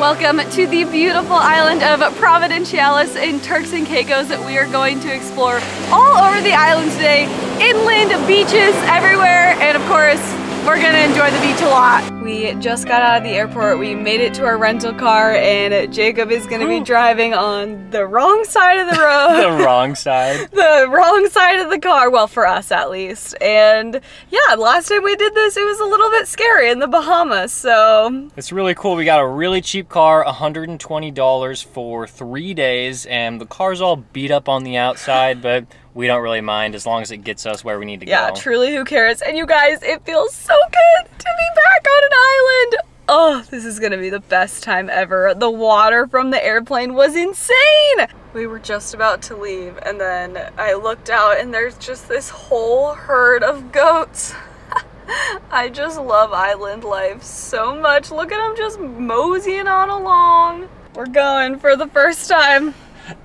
Welcome to the beautiful island of Providenciales in Turks and Caicos. That we are going to explore all over the island today. Inland, beaches everywhere, and of course, we're gonna enjoy the beach a lot. We just got out of the airport, we made it to our rental car, and Jacob is gonna be oh. driving on the wrong side of the road. the wrong side. the wrong side of the car, well for us at least. And yeah, last time we did this, it was a little bit scary in the Bahamas, so. It's really cool. We got a really cheap car, $120 for three days, and the car's all beat up on the outside, but we don't really mind as long as it gets us where we need to yeah, go. Yeah, truly, who cares? And you guys, it feels so this is gonna be the best time ever. The water from the airplane was insane. We were just about to leave and then I looked out and there's just this whole herd of goats. I just love island life so much. Look at them just moseying on along. We're going for the first time.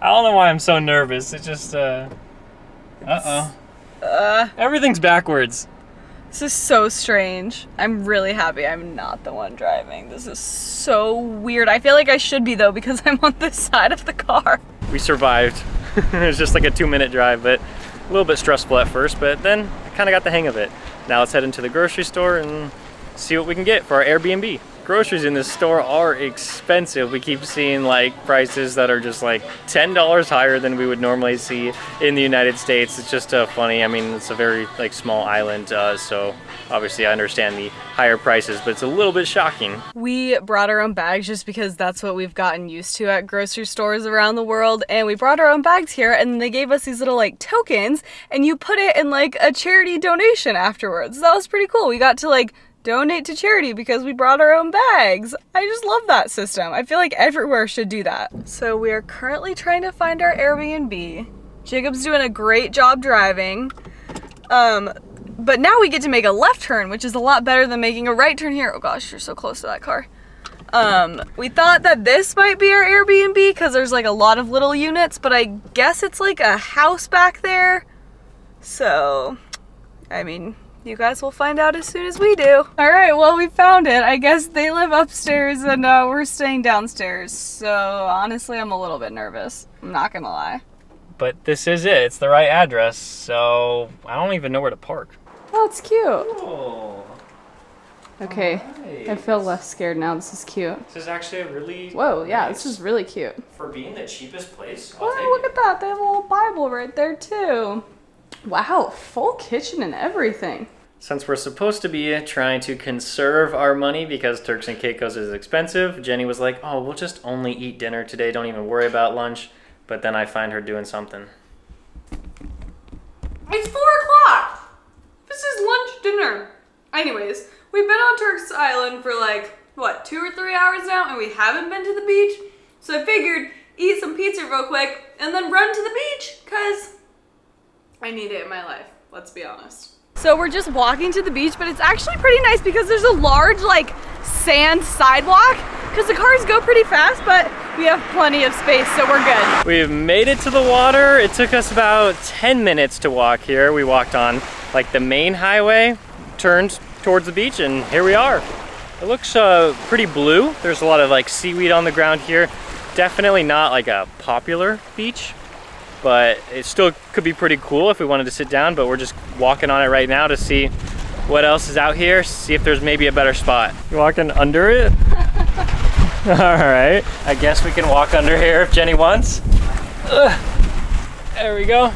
I don't know why I'm so nervous. It just, uh, uh-oh. Uh, Everything's backwards. This is so strange. I'm really happy I'm not the one driving. This is so weird. I feel like I should be though because I'm on this side of the car. We survived. it was just like a two minute drive, but a little bit stressful at first, but then I kind of got the hang of it. Now let's head into the grocery store and see what we can get for our Airbnb groceries in this store are expensive. We keep seeing like prices that are just like $10 higher than we would normally see in the United States. It's just uh, funny. I mean, it's a very like small island, uh, so obviously I understand the higher prices, but it's a little bit shocking. We brought our own bags just because that's what we've gotten used to at grocery stores around the world. And we brought our own bags here and they gave us these little like tokens and you put it in like a charity donation afterwards. That was pretty cool. We got to like donate to charity because we brought our own bags. I just love that system. I feel like everywhere should do that. So we are currently trying to find our Airbnb. Jacob's doing a great job driving. Um, but now we get to make a left turn, which is a lot better than making a right turn here. Oh gosh, you're so close to that car. Um, we thought that this might be our Airbnb because there's like a lot of little units, but I guess it's like a house back there. So, I mean, you guys will find out as soon as we do. All right, well, we found it. I guess they live upstairs and uh, we're staying downstairs. So honestly, I'm a little bit nervous. I'm not gonna lie. But this is it. It's the right address. So I don't even know where to park. Oh, it's cute. Oh. Okay, right. I feel less scared now. This is cute. This is actually a really. Whoa, yeah, nice. this is really cute. For being the cheapest place. I'll oh, look it. at that. They have a little Bible right there, too. Wow, full kitchen and everything. Since we're supposed to be trying to conserve our money because Turks and Caicos is expensive, Jenny was like, oh, we'll just only eat dinner today. Don't even worry about lunch. But then I find her doing something. It's four o'clock. This is lunch dinner. Anyways, we've been on Turks Island for like, what, two or three hours now, and we haven't been to the beach. So I figured eat some pizza real quick and then run to the beach because I need it in my life. Let's be honest. So we're just walking to the beach, but it's actually pretty nice because there's a large like sand sidewalk because the cars go pretty fast, but we have plenty of space, so we're good. We've made it to the water. It took us about 10 minutes to walk here. We walked on like the main highway, turned towards the beach, and here we are. It looks uh, pretty blue. There's a lot of like seaweed on the ground here. Definitely not like a popular beach, but it still could be pretty cool if we wanted to sit down, but we're just walking on it right now to see what else is out here, see if there's maybe a better spot. You walking under it? All right, I guess we can walk under here if Jenny wants. Ugh. There we go.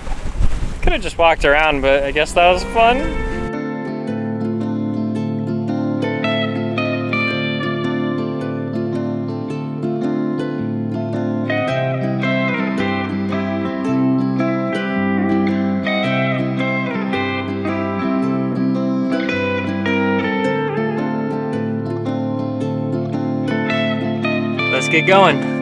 Could have just walked around, but I guess that was fun. Get going.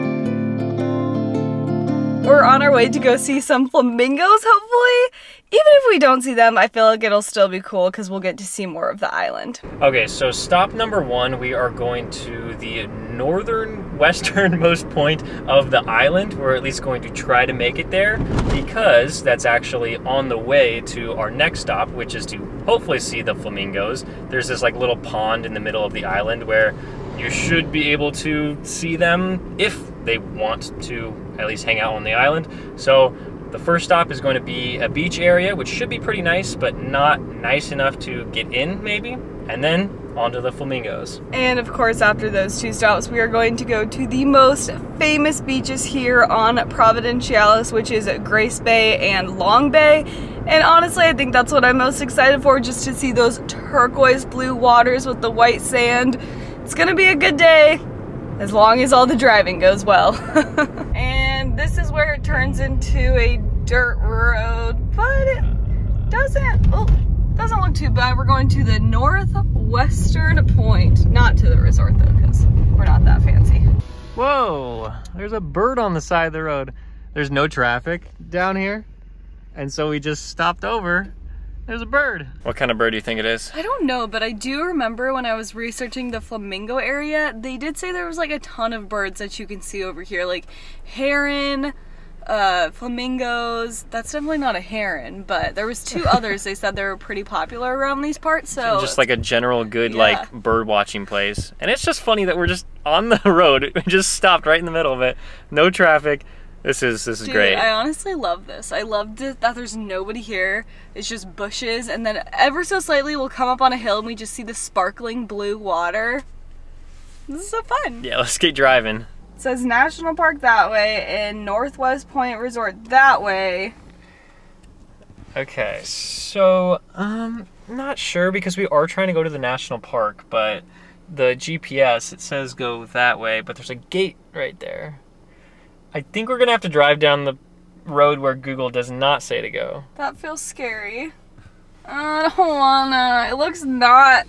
We're on our way to go see some flamingos, hopefully. Even if we don't see them, I feel like it'll still be cool because we'll get to see more of the island. Okay, so stop number one, we are going to the northern westernmost point of the island. We're at least going to try to make it there because that's actually on the way to our next stop, which is to hopefully see the flamingos. There's this like little pond in the middle of the island where you should be able to see them if they want to at least hang out on the island. So the first stop is going to be a beach area, which should be pretty nice, but not nice enough to get in, maybe. And then onto the flamingos. And of course, after those two stops, we are going to go to the most famous beaches here on Providenciales, which is Grace Bay and Long Bay. And honestly, I think that's what I'm most excited for, just to see those turquoise blue waters with the white sand. It's gonna be a good day, as long as all the driving goes well. and this is where it turns into a dirt road, but it doesn't, oh, doesn't look too bad. We're going to the northwestern point. Not to the resort though, because we're not that fancy. Whoa, there's a bird on the side of the road. There's no traffic down here. And so we just stopped over. There's a bird. What kind of bird do you think it is? I don't know, but I do remember when I was researching the flamingo area, they did say there was like a ton of birds that you can see over here, like heron, uh, flamingos. That's definitely not a heron, but there was two others. They said they were pretty popular around these parts. So just like a general good Yeah. like bird watching place. And it's just funny that we're just on the road. We just stopped right in the middle of it. No traffic. This is this is Dude, great. I honestly love this. I loved it that there's nobody here. It's just bushes, and then ever so slightly we'll come up on a hill and we just see the sparkling blue water. This is so fun. yeah, let's get driving. It says National Park that way and Northwest Point Resort that way. Okay, so um not sure because we are trying to go to the national park, but the GPS it says go that way, but there's a gate right there. I think we're gonna have to drive down the road where Google does not say to go. That feels scary. I don't wanna. It looks not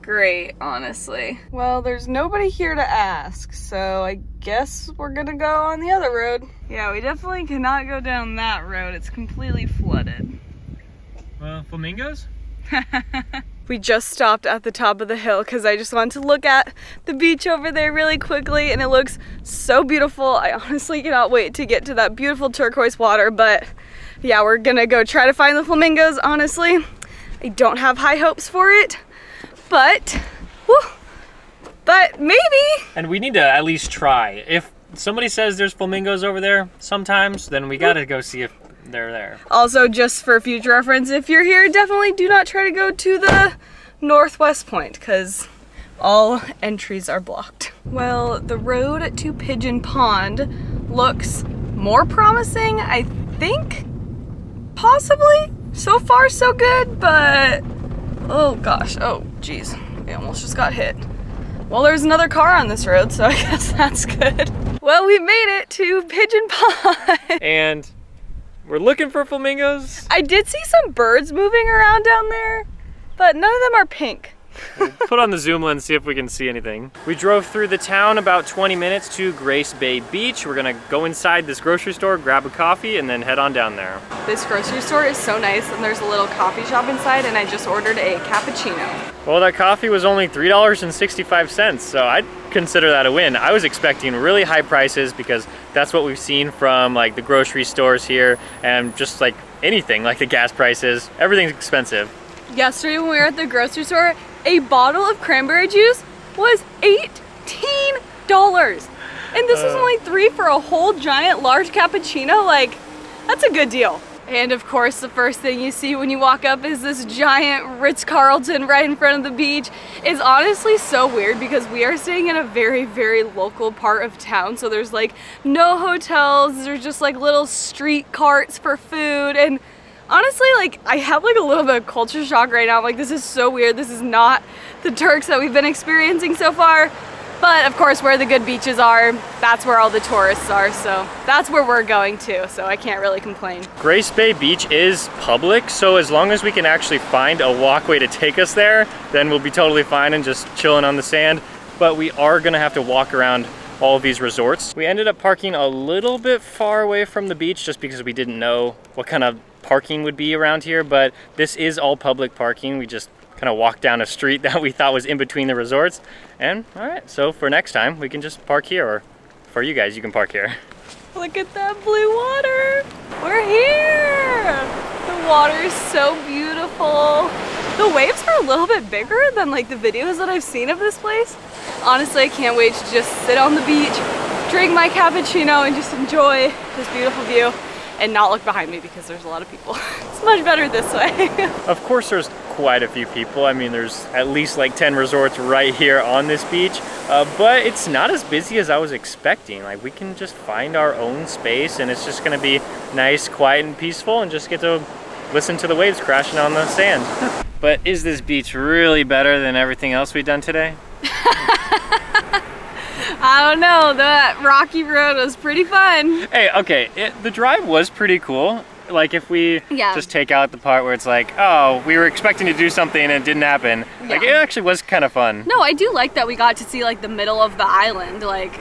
great, honestly. Well, there's nobody here to ask, so I guess we're gonna go on the other road. Yeah, we definitely cannot go down that road. It's completely flooded. Well, flamingos? We just stopped at the top of the hill because I just wanted to look at the beach over there really quickly and it looks so beautiful. I honestly cannot wait to get to that beautiful turquoise water, but yeah, we're gonna go try to find the flamingos, honestly. I don't have high hopes for it, but, whew, but maybe. And we need to at least try. If somebody says there's flamingos over there sometimes, then we gotta go see if they're there. Also, just for future reference, if you're here, definitely do not try to go to the northwest point because all entries are blocked. Well, the road to Pigeon Pond looks more promising, I think. Possibly. So far, so good, but oh gosh, oh geez, we almost just got hit. Well, there's another car on this road, so I guess that's good. Well, we made it to Pigeon Pond. And we're looking for flamingos. I did see some birds moving around down there, but none of them are pink. Put on the zoom lens, see if we can see anything. We drove through the town about 20 minutes to Grace Bay Beach. We're gonna go inside this grocery store, grab a coffee, and then head on down there. This grocery store is so nice, and there's a little coffee shop inside, and I just ordered a cappuccino. Well, that coffee was only $3.65, so I'd consider that a win. I was expecting really high prices because that's what we've seen from like the grocery stores here and just like anything, like the gas prices. Everything's expensive. Yesterday when we were at the grocery store, a bottle of cranberry juice was $18. And this was Uh. only three for a whole giant large cappuccino. Like, that's a good deal. And of course, the first thing you see when you walk up is this giant Ritz Carlton right in front of the beach. It's honestly so weird because we are staying in a very, very local part of town. So there's like no hotels, there's just like little street carts for food. And honestly, like I have like a little bit of culture shock right now. I'm like, this is so weird. This is not the Turks that we've been experiencing so far. But of course, where the good beaches are, that's where all the tourists are. So that's where we're going to. So I can't really complain. Grace Bay Beach is public, so as long as we can actually find a walkway to take us there, then we'll be totally fine and just chilling on the sand. But we are gonna have to walk around all these resorts. We ended up parking a little bit far away from the beach just because we didn't know what kind of parking would be around here, but this is all public parking. We just kind of walk down a street that we thought was in between the resorts. And all right, so for next time, we can just park here, or for you guys, you can park here. Look at that blue water. We're here. The water is so beautiful. The waves are a little bit bigger than like the videos that I've seen of this place. honestly, I can't wait to just sit on the beach, drink my cappuccino, and just enjoy this beautiful view and not look behind me because there's a lot of people. it's much better this way. of course there's quite a few people. I mean, there's at least like 10 resorts right here on this beach, uh, but it's not as busy as I was expecting. Like we can just find our own space and it's just gonna be nice, quiet and peaceful and just get to listen to the waves crashing on the sand. but is this beach really better than everything else we've done today? I don't know, that rocky road was pretty fun. Hey, okay, it, the drive was pretty cool. Like if we yeah. just take out the part where it's like, oh, we were expecting to do something and it didn't happen. Yeah. Like it actually was kind of fun. No, I do like that we got to see like the middle of the island. Like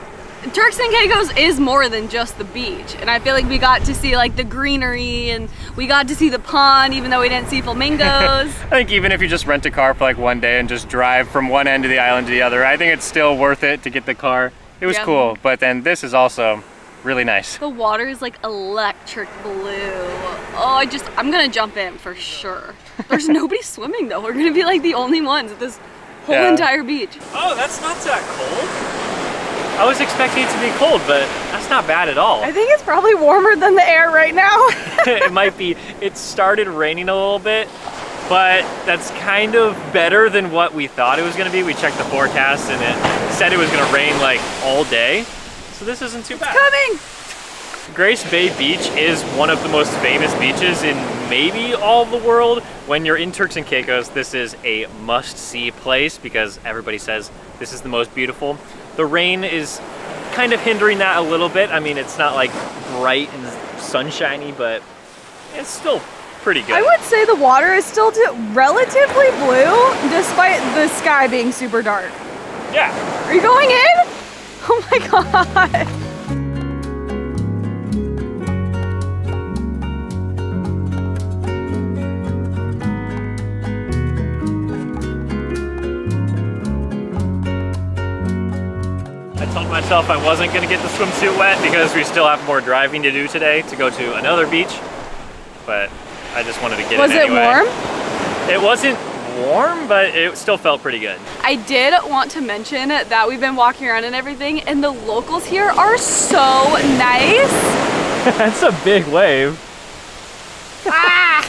Turks and Caicos is more than just the beach. And I feel like we got to see like the greenery and we got to see the pond even though we didn't see flamingos. I think even if you just rent a car for like one day and just drive from one end of the island to the other, I think it's still worth it to get the car. It was cool, but then this is also really nice. The water is like electric blue. Oh, I just, I'm gonna jump in for sure. There's nobody swimming though. We're gonna be like the only ones at this whole yeah. entire beach. Oh, that's not that cold. I was expecting it to be cold, but that's not bad at all. I think it's probably warmer than the air right now. it might be. It started raining a little bit, but that's kind of better than what we thought it was gonna be. We checked the forecast and it said it was gonna rain like all day. So this isn't too it's bad. coming! Grace Bay Beach is one of the most famous beaches in maybe all the world. When you're in Turks and Caicos, this is a must-see place because everybody says this is the most beautiful. The rain is kind of hindering that a little bit. I mean, it's not like bright and sunshiny, but it's still pretty good. I would say the water is still relatively blue despite the sky being super dark. Yeah. Are you going in? Oh my god. Myself I wasn't gonna get the swimsuit wet because we still have more driving to do today to go to another beach. But I just wanted to get Was it anyway. Was it warm? It wasn't warm, but it still felt pretty good. I did want to mention that we've been walking around and everything, and the locals here are so nice. That's a big wave. ah!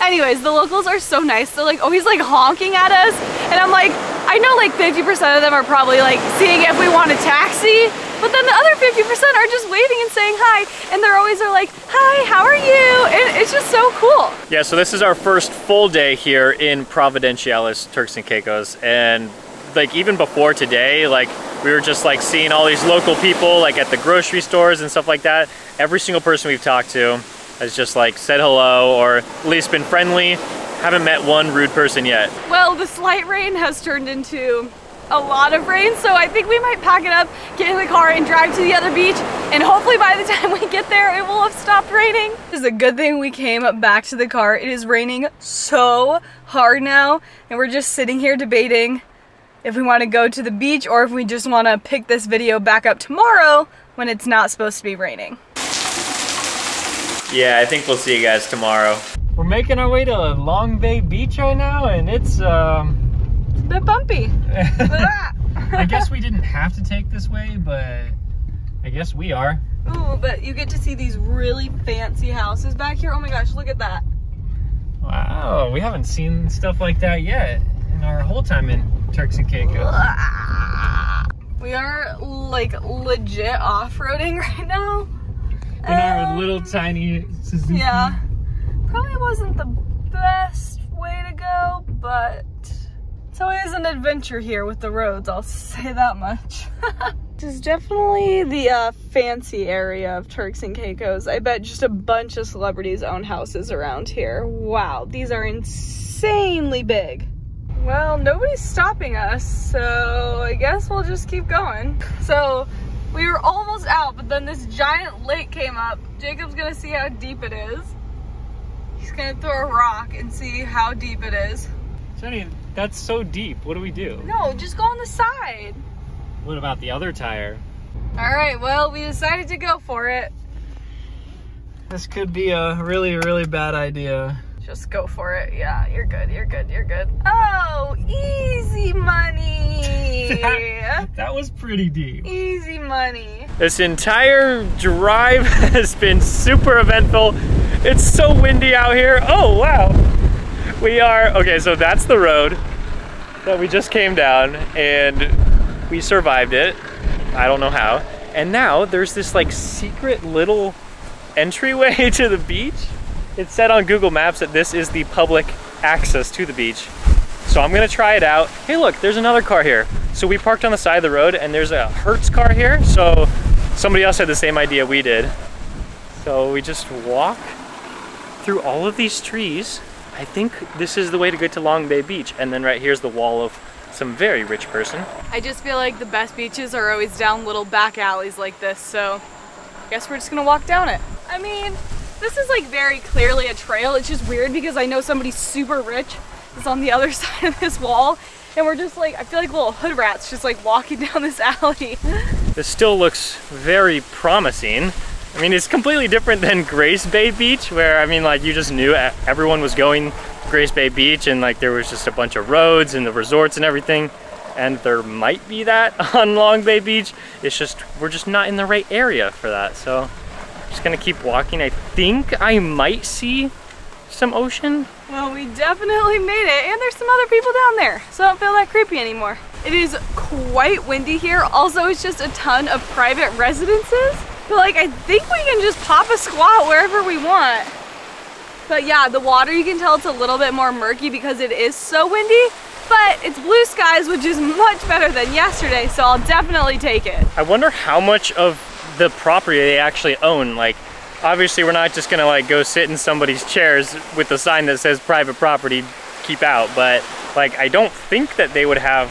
Anyways, the locals are so nice. They're like always like honking at us, and I'm like, I know like 50% of them are probably like seeing if we want a taxi, but then the other 50% are just waving and saying hi, and they're always are like, hi, how are you? And it's just so cool. Yeah, so this is our first full day here in Providenciales, Turks and Caicos, and like even before today, like we were just like seeing all these local people like at the grocery stores and stuff like that. Every single person we've talked to has just like said hello or at least been friendly haven't met one rude person yet. Well, the slight rain has turned into a lot of rain, so I think we might pack it up, get in the car, and drive to the other beach, and hopefully by the time we get there, it will have stopped raining. This is a good thing we came back to the car. It is raining so hard now, and we're just sitting here debating if we want to go to the beach or if we just want to pick this video back up tomorrow when it's not supposed to be raining. Yeah, I think we'll see you guys tomorrow. We're making our way to Long Bay Beach right now, and it's um, it's a bit bumpy. I guess we didn't have to take this way, but I guess we are. Ooh, but you get to see these really fancy houses back here. Oh my gosh, look at that. Wow, we haven't seen stuff like that yet in our whole time in Turks and Caicos. We are like legit off-roading right now. In our little tiny Suzuki. Yeah probably wasn't the best way to go, but it's always an adventure here with the roads, I'll say that much. this is definitely the uh, fancy area of Turks and Caicos. I bet just a bunch of celebrities own houses around here. Wow, these are insanely big. Well, nobody's stopping us, so I guess we'll just keep going. So we were almost out, but then this giant lake came up. Jacob's gonna see how deep it is. He's gonna throw a rock and see how deep it is. Jenny, that's so deep. What do we do? No, just go on the side. What about the other tire? All right, well, we decided to go for it. This could be a really, really bad idea. Just go for it. Yeah, you're good, you're good, you're good. Oh, easy money. that was pretty deep. Easy money. This entire drive has been super eventful. It's so windy out here. Oh, wow. We are, okay, so that's the road that we just came down and we survived it. I don't know how. And now there's this like secret little entryway to the beach. It said on Google Maps that this is the public access to the beach. So I'm gonna try it out. Hey look, there's another car here. So we parked on the side of the road and there's a Hertz car here. So somebody else had the same idea we did. So we just walk through all of these trees. I think this is the way to get to Long Bay Beach. And then right here's the wall of some very rich person. I just feel like the best beaches are always down little back alleys like this. So I guess we're just gonna walk down it. I mean, this is like very clearly a trail. It's just weird because I know somebody super rich is on the other side of this wall and we're just like, I feel like little hood rats just like walking down this alley. This still looks very promising. I mean, it's completely different than Grace Bay Beach where, I mean, like you just knew everyone was going Grace Bay Beach and like there was just a bunch of roads and the resorts and everything. And there might be that on Long Bay Beach. It's just, we're just not in the right area for that. So just gonna keep walking. I think I might see some ocean. Well, we definitely made it, and there's some other people down there, so I don't feel that creepy anymore. It is quite windy here. Also, it's just a ton of private residences. But like, I think we can just pop a squat wherever we want. But yeah, the water, you can tell it's a little bit more murky because it is so windy, but it's blue skies, which is much better than yesterday, so I'll definitely take it. I wonder how much of the property they actually own. Like, obviously we're not just gonna like go sit in somebody's chairs with a sign that says private property, keep out. But like, I don't think that they would have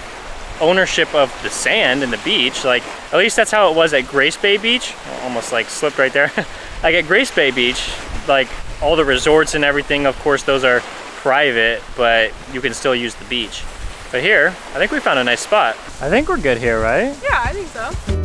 ownership of the sand and the beach. Like, at least that's how it was at Grace Bay Beach. Almost like slipped right there. like at Grace Bay Beach, like all the resorts and everything, of course, those are private, but you can still use the beach. But here, I think we found a nice spot. I think we're good here, right? Yeah, I think so.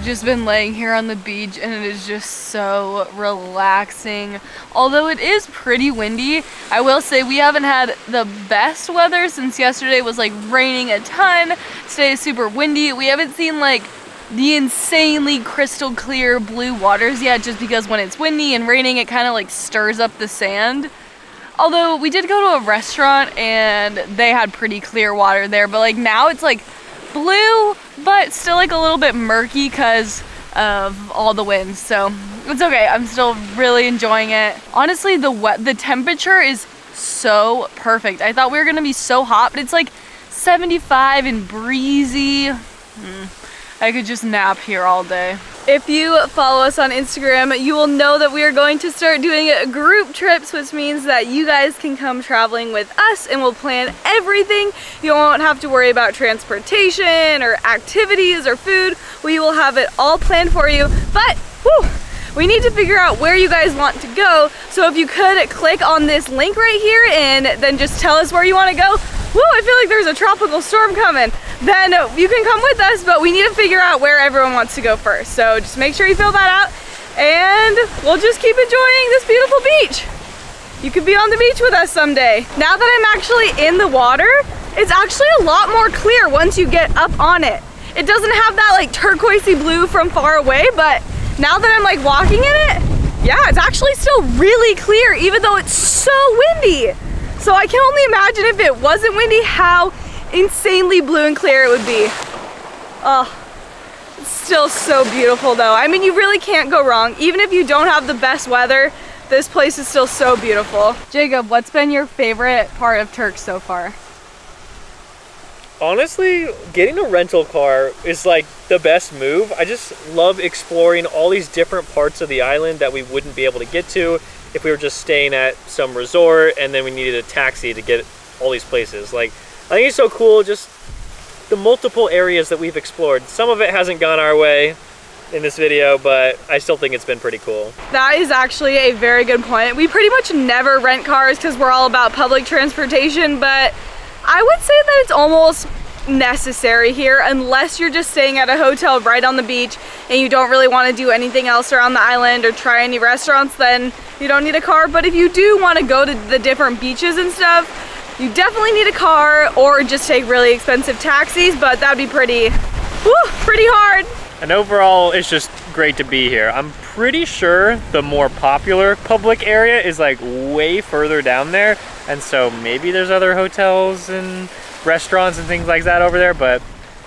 Have just been laying here on the beach and it is just so relaxing. Although it is pretty windy, I will say we haven't had the best weather since yesterday was like raining a ton. Today is super windy. We haven't seen like the insanely crystal clear blue waters yet just because when it's windy and raining it kind of like stirs up the sand. Although we did go to a restaurant and they had pretty clear water there, but like now it's like blue, but still like a little bit murky because of all the winds. So it's okay. I'm still really enjoying it. Honestly, the wet, the temperature is so perfect. I thought we were gonna be so hot, but it's like 75 and breezy. Mm. I could just nap here all day. If you follow us on Instagram, you will know that we are going to start doing group trips, which means that you guys can come traveling with us and we'll plan everything. You won't have to worry about transportation or activities or food. We will have it all planned for you. But, whew, we need to figure out where you guys want to go. So if you could click on this link right here and then just tell us where you want to go, whoo, I feel like there's a tropical storm coming, then you can come with us, but we need to figure out where everyone wants to go first. So just make sure you fill that out and we'll just keep enjoying this beautiful beach. You could be on the beach with us someday. Now that I'm actually in the water, it's actually a lot more clear once you get up on it. It doesn't have that like turquoisey blue from far away, but now that I'm like walking in it, yeah, it's actually still really clear even though it's so windy. So I can only imagine if it wasn't windy, how insanely blue and clear it would be. Oh, it's still so beautiful though. I mean, you really can't go wrong. Even if you don't have the best weather, this place is still so beautiful. Jacob, what's been your favorite part of Turks so far? honestly, getting a rental car is like the best move. I just love exploring all these different parts of the island that we wouldn't be able to get to if we were just staying at some resort and then we needed a taxi to get all these places. Like, I think it's so cool just the multiple areas that we've explored. Some of it hasn't gone our way in this video, but I still think it's been pretty cool. That is actually a very good point. We pretty much never rent cars because we're all about public transportation, but I would say that it's almost necessary here unless you're just staying at a hotel right on the beach and you don't really want to do anything else around the island or try any restaurants then you don't need a car. But if you do want to go to the different beaches and stuff you definitely need a car or just take really expensive taxis but that'd be pretty whew, pretty hard. And overall it's just great to be here. I'm pretty sure the more popular public area is like way further down there and so maybe there's other hotels and restaurants and things like that over there, but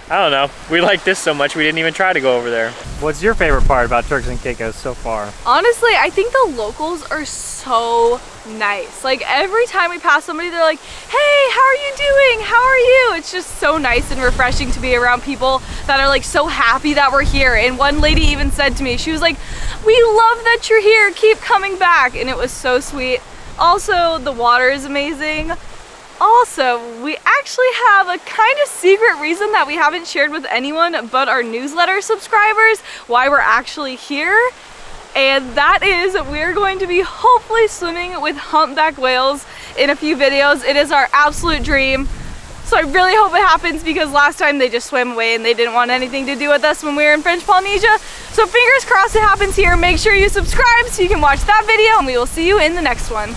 I don't know. We like this so much we didn't even try to go over there. What's your favorite part about Turks and Caicos so far? Honestly, I think the locals are so nice. Like every time we pass somebody, they're like, hey, how are you doing? How are you? It's just so nice and refreshing to be around people that are like so happy that we're here. And one lady even said to me, she was like, we love that you're here. Keep coming back. And it was so sweet. Also, the water is amazing. Also, we actually have a kind of secret reason that we haven't shared with anyone but our newsletter subscribers why we're actually here. And that is we're going to be hopefully swimming with humpback whales in a few videos. It is our absolute dream. So I really hope it happens because last time they just swam away and they didn't want anything to do with us when we were in French Polynesia. So fingers crossed it happens here. Make sure you subscribe so you can watch that video and we will see you in the next one.